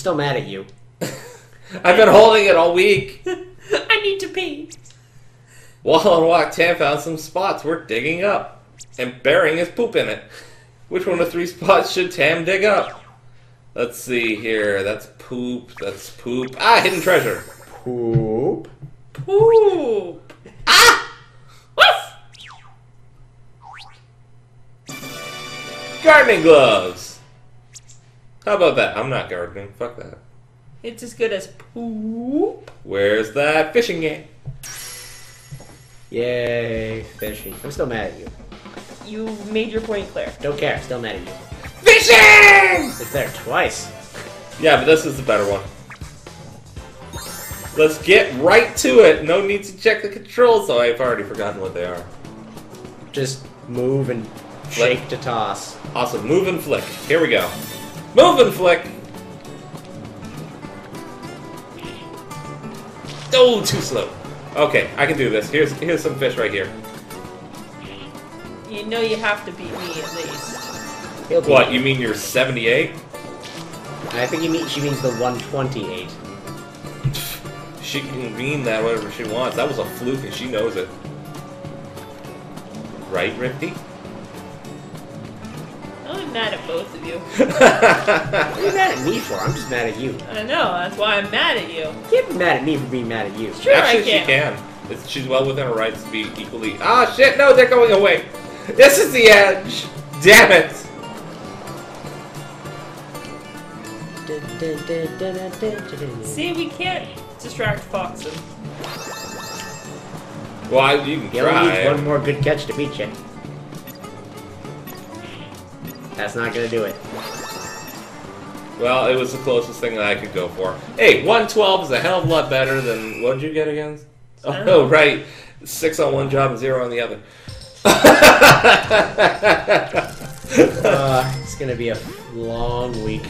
still mad at you. I've been holding it all week. I need to pee. Wall and Walk Tam found some spots worth digging up and burying his poop in it. Which one of three spots should Tam dig up? Let's see here. That's poop. That's poop. Ah, hidden treasure. Poop. Poop. Ah! Woof. Gardening gloves. How about that? I'm not gardening. Fuck that. It's as good as poop. Where's that fishing game? Yay, fishing. I'm still mad at you. You made your point clear. Don't care. Still mad at you. Fishing! It's there twice. Yeah, but this is the better one. Let's get right to it. No need to check the controls, though I've already forgotten what they are. Just move and shake to toss. Awesome. Move and flick. Here we go. Move and flick. Oh, too slow. Okay, I can do this. Here's here's some fish right here. You know you have to beat me at least. He'll be- What, you mean you're 78? I think you mean she means the 128. She can mean that whatever she wants. That was a fluke and she knows it. Right, Riffti? I'm mad at both of you. What are you mad at me for? I'm just mad at you. I know, that's why I'm mad at you. You can't be mad at me for being mad at you. Sure, Actually, I she can. can. It's, she's well within her rights to be equally. Ah, shit! No, they're going away. This is the edge. Damn it! See, we can't distract Foxin. Well, I, you can He only needs one more good catch to beat you. That's not gonna do it. Well, it was the closest thing that I could go for. Hey, 112 is a hell of a lot better than what did you get against? I don't Oh, right. Six on one job and zero on the other. Uh, it's gonna be a long week.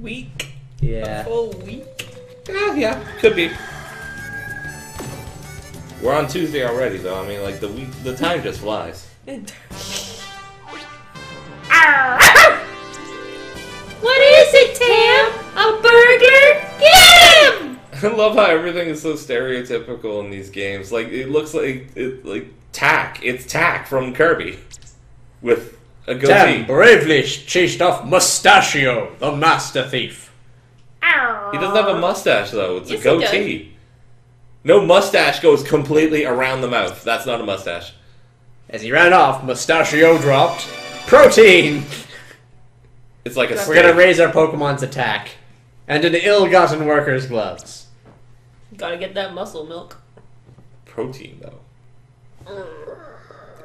Week. Yeah. Full week. yeah, yeah, could be. We're on Tuesday already, though. I mean, like the week, the time just flies. What is it, Tam? A burger? Get him! I love how everything is so stereotypical in these games. Like it looks like it like tack. It's Tac from Kirby with a goatee. Tam bravely chased off Mustachio, the master thief. He doesn't have a mustache though. It's Yes, a he does. goatee. No mustache goes completely around the mouth. That's not a mustache. As he ran off, Mustachio dropped protein. It's like a. We're gonna raise our Pokemon's attack, and an ill-gotten worker's gloves. Gotta get that muscle milk. protein though.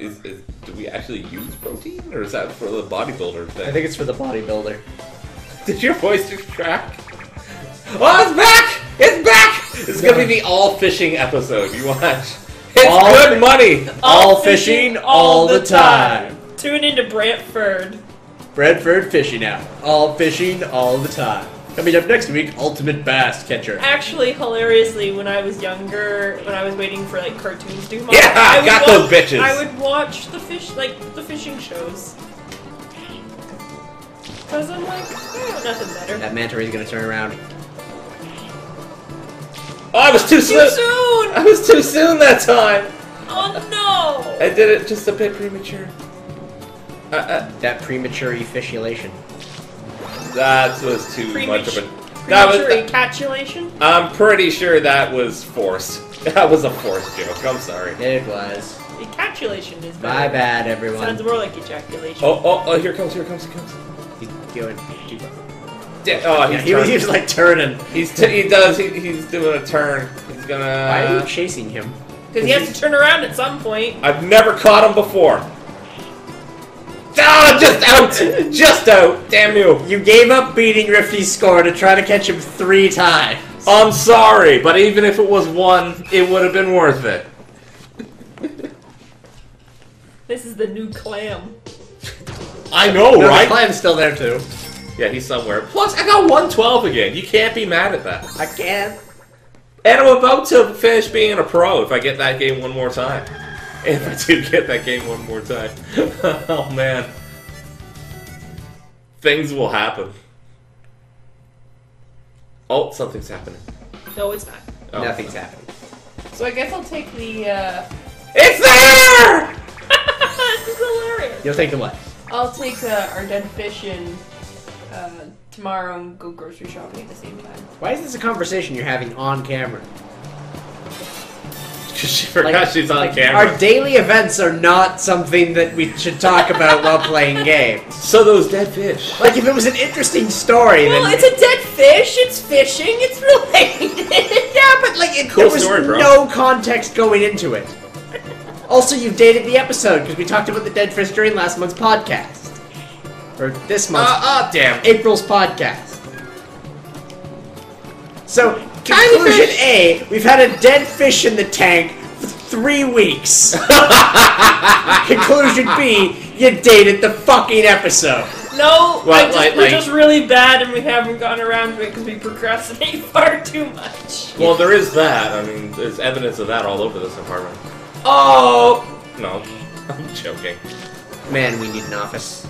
Is, is do we actually use protein or is that for the bodybuilder thing? I think it's for the bodybuilder. Did your voice just crack? Oh, it's back! It's back! It's gonna be the all fishing episode. You watch. It's All good money. All fishing all the time. Tune into BrantFurred. Bradford fishing out. All fishing all the time. Coming up next week, Ultimate Bass Catcher. Actually, hilariously, when I was younger, when I was waiting for like cartoons to come on, Yeah, I would got wa- those bitches. I would watch the fish, like the fishing shows. Cause I'm like, I got nothing better. That manta ray's gonna turn around. Oh, I was too Too soon. soon! I was too soon that time. Oh no! I did it just a bit premature. Uh, uh, That premature efficiulation. that was too much of a. That was. Premature encapsulation? I'm pretty sure that was forced. That was a forced joke. I'm sorry. It was. Encapsulation is My better. bad, everyone. Sounds more like ejaculation. Oh, oh, oh! Here comes, here comes, here comes. He's going too far. Oh, he's he, was, he turning. was like turning. He's t- he does. He, he's doing a turn. He's gonna. Why are you chasing him? Because he has to turn around at some point. I've never caught him before. Ah, just out, just out. Damn you. You gave up beating Riffti's score to try to catch him three times. I'm sorry, but even if it was one, it would have been worth it. This is the new clam. I know, No, the clam's still there too. Yeah, he's somewhere. Plus, I got 112 again. You can't be mad at that. I can't. And I'm about to finish being a pro if I get that game one more time. If I do get that game one more time. oh man. Things will happen. Oh, something's happening. No, it's not. Oh. Nothing's happening. So I guess I'll take the. uh... It's there! this is hilarious. You'll take the what? I'll take uh, our dead fish and uh, tomorrow and go grocery shopping at the same time. Why is this a conversation you're having on camera? she forgot she's on like, camera. Our daily events are not something that we should talk about while playing games. So those dead fish. Like if it was an interesting story, Well, then it's a dead fish. It's fishing. It's related. yeah, but like it, Cool there was story, no context going into it. Also, you dated the episode because we talked about the dead fish during last month's podcast, or this month's Uh, uh, damn. April's podcast. So, Tiny conclusion. A: we've had a dead fish in the tank for three weeks. conclusion B: you dated the fucking episode. no, Well, I just, like- we're like- just really bad, and we haven't gone around to it because we procrastinate far too much. Well, there is that. I mean, there's evidence of that all over this apartment. Oh, No, I'm joking. Man, we need an office.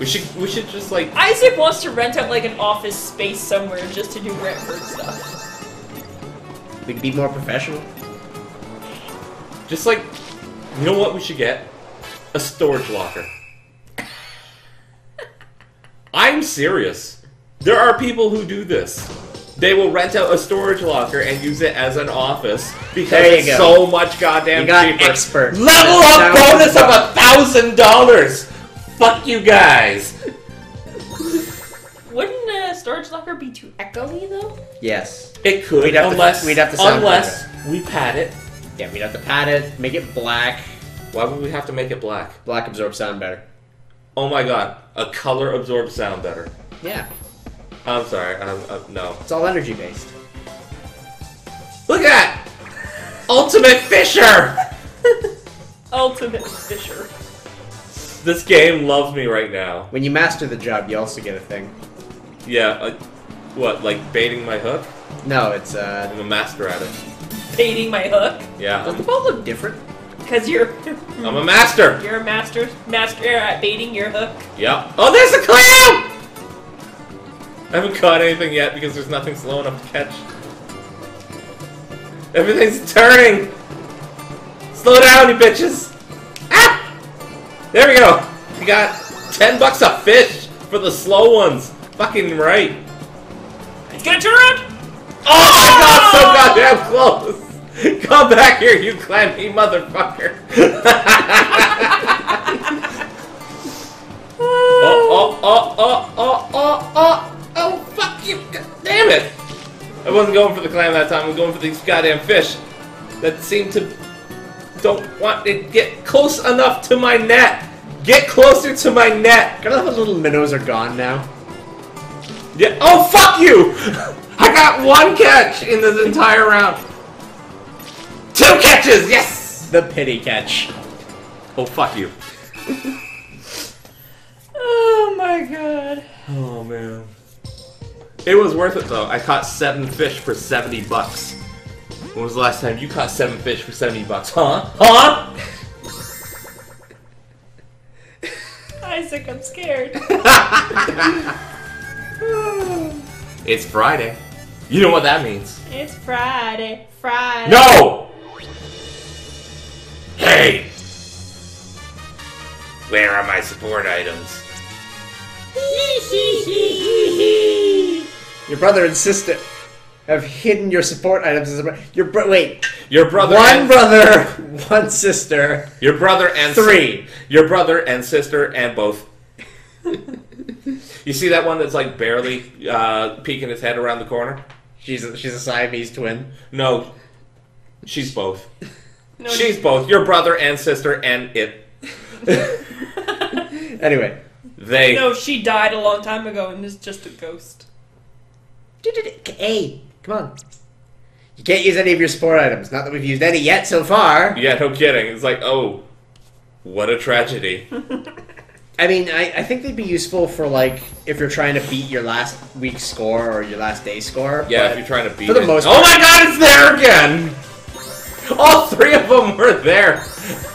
We should we should just like Isaac wants to rent out like an office space somewhere just to do BrantFurred stuff. We could be more professional. just like you know what we should get? A storage locker. I'm serious. There are people who do this. They will rent out a storage locker and use it as an office because it's go. so much goddamn You got cheaper. expert. Level up bonus of a thousand dollars. Fuck you guys. Wouldn't a storage locker be too echoey though? Yes. It could We'd have to- unless we'd have to sound unless we pad it. Yeah, we'd have to pad it, make it black. Why would we have to make it black? Black absorbs sound better. Oh my god, a color absorbs sound better. Yeah, I'm sorry, I'm, uh, no. it's all energy based. Look at that! Ultimate Fisher! Ultimate Fisher. This game loves me right now. When you master the job, you also get a thing. Yeah, uh, what, like baiting my hook? No, it's uh. I'm a master at it. Baiting my hook Yeah, Don't I'm, look different? because you're I'm a master! you're a master master at baiting your hook. Yep. Oh, there's a clam! I haven't caught anything yet because there's nothing slow enough to catch. Everything's turning! Slow down, you bitches! There we go! We got 10 bucks a fish for the slow ones. Fucking right. It's gonna turn around. Oh my oh! god, so goddamn close! Come back here, you clammy motherfucker! oh, oh, oh, oh, oh, oh, oh, oh, fuck you! God damn it! I wasn't going for the clam that time, I was going for these goddamn fish that seem to don't want to get close enough to my net! Get closer to my net! Of the little minnows are gone now. Yeah. Oh, fuck you! I got one catch in this entire round. Two catches, yes! The pity catch. Oh, fuck you. Oh my god. Oh, man. It was worth it, though. I caught seven fish for 70 bucks. When was the last time you caught seven fish for 70 bucks? Huh? Huh? Isaac, I'm scared. It's Friday. You know what that means. it's Friday. Friday. No! Hey! Where are my support items? Your brother and sister have hidden your support items your bro- wait Your brother one and brother one sister Your brother and Three. Your brother and sister and both. you see that one that's like barely uh, peeking his head around the corner? she's a, she's a Siamese twin No, she's both. No, She's both. Your brother and sister and it. anyway They. no, she died a long time ago and is just a ghost. hey come on you can't use any of your sport items not that we've used any yet so far Yeah, no kidding. It's like, oh, what a tragedy. I mean I, I think they'd be useful for like if you're trying to beat your last week's score or your last day's score Yeah, if you're trying to beat for the it. most oh part- my god, it's there again! All three of them were there.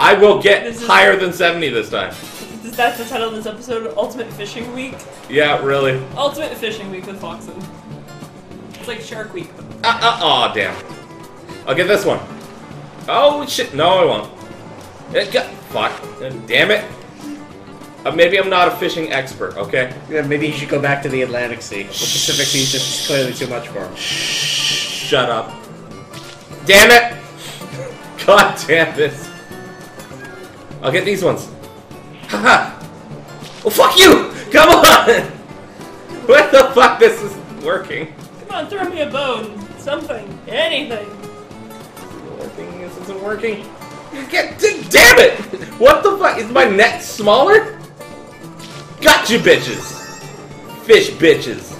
I I will get is- higher than 70 this time. Is that the title of this episode? Ultimate Fishing Week? Yeah, really. Ultimate Fishing Week with Foxin. It's like Shark Week. Uh, uh, aw, damn. I'll get this one. Oh, shit. No, I won't. It got, fuck. Damn it. Uh, maybe I'm not a fishing expert, okay? Yeah, maybe you should go back to the Atlantic Sea. The Pacific Sea is just clearly too much for him. Shut up. Damn it! God damn this. I'll get these ones. Haha! Oh, fuck you! Come on! What the fuck? This is working. Come on, throw me a bone. Something. Anything. Working? This isn't working. You get, d- damn it! What the fuck? Is my net smaller? Got you, bitches! Fish bitches.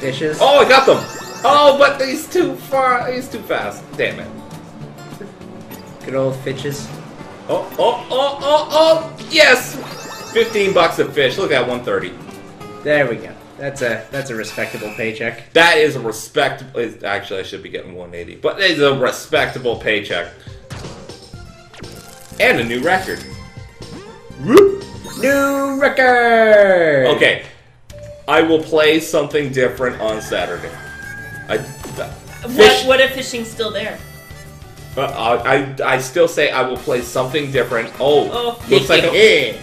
Dishes. Oh, I got them! Oh, but he's too far. He's too fast. Damn it. Good old Fitches. Oh, oh, oh, oh, oh! Yes! 15 bucks a fish. Look at that, 130. There we go. That's a that's a respectable paycheck. That is a respectable. Actually, I should be getting 180, but it's a respectable paycheck. And a new record. Whoop. New record. Okay, I will play something different on Saturday. I, What, fish, what if fishing's still there? Uh, I, I still say I will play something different. Oh, Oh. looks like a,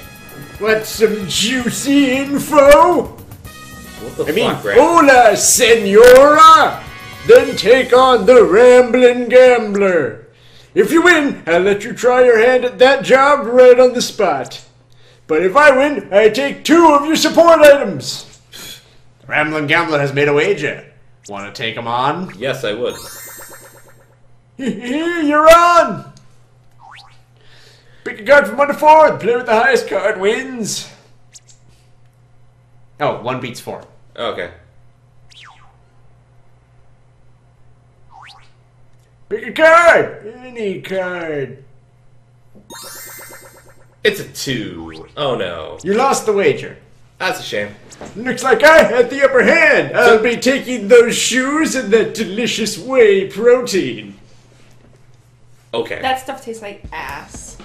What's some juicy info? what the I mean, Greg? hola, senora! Then take on the Ramblin' Gambler. If you win, I'll let you try your hand at that job right on the spot. But if I win, I take two of your support items. Ramblin' Gambler has made a wager. Want to take him on? Yes, I would. You're on! Pick a card from one to four. The player with the highest card wins. Oh, one beats four. Oh, okay. Pick a card! Any card. It's a two. Oh no. You lost the wager. That's a shame. Looks like I had the upper hand. I'll be taking those shoes and that delicious whey protein. Okay. That stuff tastes like ass.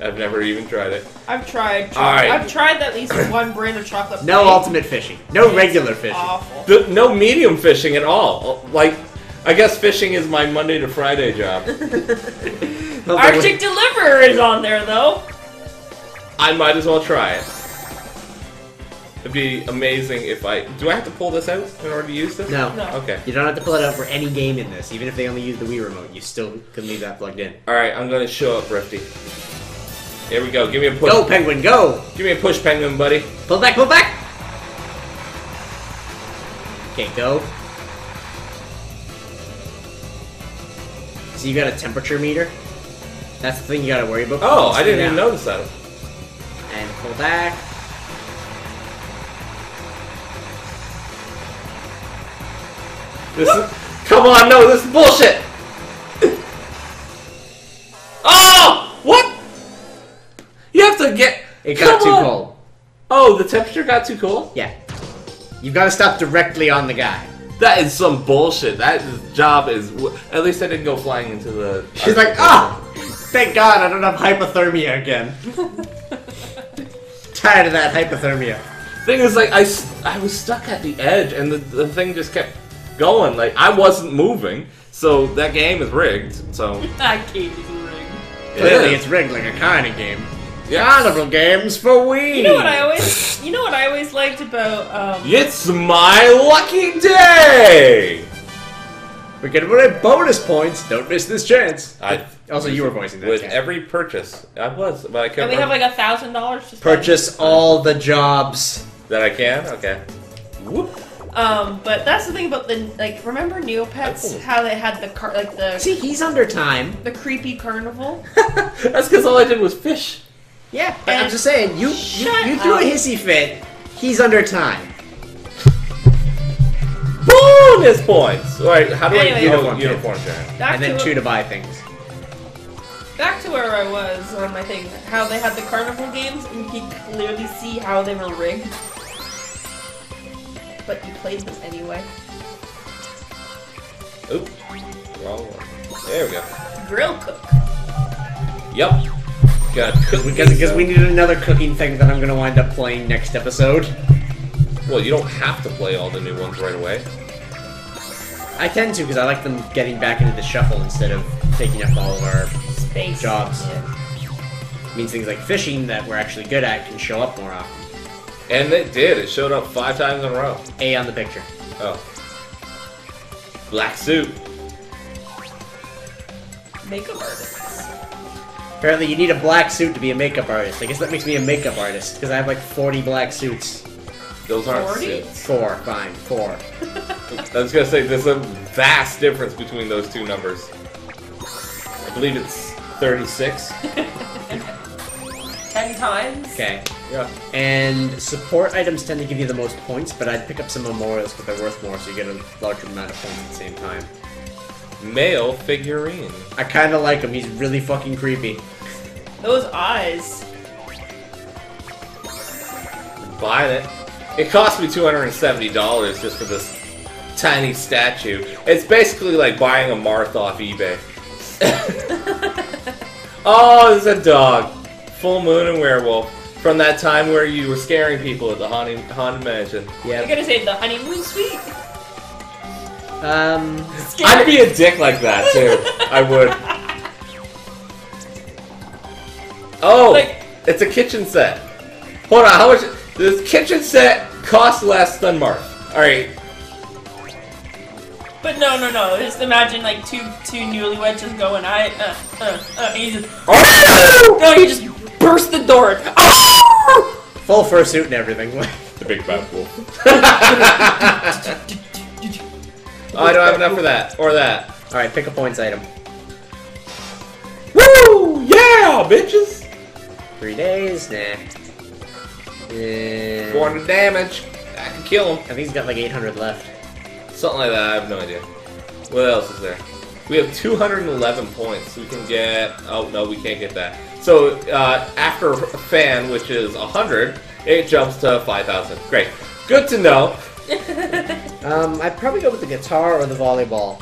I've never even tried it. I've tried. Cho- Alright. I've tried at least one brand of chocolate. No flake. ultimate fishing. No It's regular fishing. Awful. The, no medium fishing at all. Like, I guess fishing is my Monday to Friday job. Arctic Deliverer is on there though. I might as well try it. It'd be amazing if I. Do I have to pull this out in order to use this? No. No. Okay. You don't have to pull it out for any game in this. Even if they only use the Wii remote, you still can leave that plugged in. Alright, I'm gonna show up, Riffti. Here we go. Give me a push. Go, Penguin, go! Give me a push, penguin, buddy. Pull back, pull back! Okay, go. So you got a temperature meter? That's the thing you gotta worry about. Oh, I didn't Yeah. even notice that. And pull back. This is. Come on, no, this is bullshit! oh! What? You have to get. It got too on. cold. Oh, the temperature got too cold? Yeah. You've gotta stop directly on the guy. That is some bullshit. That job is. At least I didn't go flying into the. She's like, ah! Thank God I don't have hypothermia again. Tired of that hypothermia. Thing is, like, I, I was stuck at the edge, and the, the thing just kept going. Like, I wasn't moving, so that game is rigged. So That game is rigged. Clearly, is. it's rigged like a kind of game. Yeah. Carnival games for Wii. You know what I always, you know what I always liked about um, it's my lucky day. We're gonna win bonus points. Don't miss this chance. I Also, you were voicing that. with Kat. every purchase. I was, but I can't. and we have like a thousand dollars to spend. Purchase all the jobs. that. I can. Okay. Whoop. Um, but that's the thing about the like. Remember Neopets? Oh. How they had the car, like the See, he's under time. the creepy carnival. That's because all I did was fish. Yeah, but I'm And- just saying, you you, Shut you threw up. a hissy fit. He's under time. Bonus points. All right. How do Anyway. I Uniform kit. uniform sharing? Back and then to two to buy things. back to where I was on my thing. How they had the carnival games, and you could clearly see how they were rigged. But you played them anyway. Oop. Wrong one. There we go. Grill cook. Yep. Got cook Because because we needed another cooking thing that I'm gonna wind up playing next episode. Well, you don't have to play all the new ones right away. I tend to because I like them getting back into the shuffle instead of taking up all of our Space. Jobs. Yeah. means things like fishing that we're actually good at can show up more often. And it did. It showed up five times in a row. A on the picture. Oh. Black suit. Makeup artists. Apparently, you need a black suit to be a makeup artist. I guess that makes me a makeup artist because I have like 40 black suits. Those aren't 40? suits. Four, fine, four. I was gonna say there's a vast difference between those two numbers. I believe it's 36. Ten times. Okay. Yeah. And support items tend to give you the most points, but I'd pick up some memorials because they're worth more, so you get a larger amount of points at the same time. Male figurine. I kind of like him. He's really fucking creepy. Those eyes. Buying it. It cost me $270 just for this tiny statue. It's basically like buying a Marth off eBay. oh, there's a dog. Full Moon and Werewolf. From that time where you were scaring people at the Haunted, haunted Mansion. You're Yeah. gonna say the honeymoon suite? Um. I'd be a dick like that too. I would. Oh, Like- it's a kitchen set. Hold on, how much? This kitchen set costs less than Mark. All right, But no, no, no. Just imagine like two two newlyweds just going, I, uh, uh, uh, and you just, Oh! no, you just burst the door. Full fursuit and everything. The big bad wolf. oh, I don't have enough for that or that. Alright, pick a points item. Woo! Yeah, bitches. Three days? Nah. Eh, 400 damage. I can kill him. I think he's got like 800 left. Something like that. I have no idea. What else is there? We have 211 points. We can get. Oh no, we can't get that. So uh, after a fan, which is 100, it jumps to 5,000. Great. Good to know. Um, I'd probably go with the guitar or the volleyball.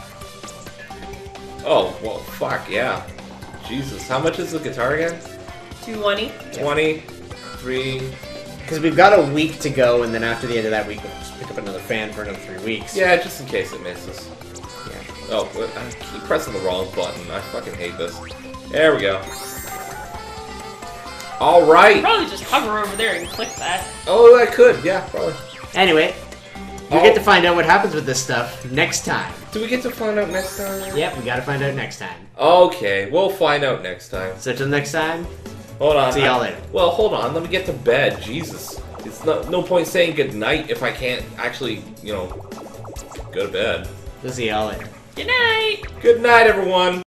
Oh well, fuck yeah. Jesus, how much is the guitar again? Two twenty. 20, 3. Because we've got a week to go, and then after the end of that week, we'll just pick up another fan for another three weeks. Yeah, just in case it misses. Yeah. Oh, I keep pressing the wrong button. I fucking hate this. There we go. All right. Probably just hover over there and click that. Oh, I could. Yeah, probably. Anyway, we Oh. get to find out what happens with this stuff next time. Do we get to find out next time? Yep, we gotta find out next time. Okay, we'll find out next time. So till next time, Hold on. See y'all later. Well, hold on. Let me get to bed. Jesus. It's no, no point saying good night if I can't actually, you know, go to bed. we'll see y'all later. Good night. Good night, everyone.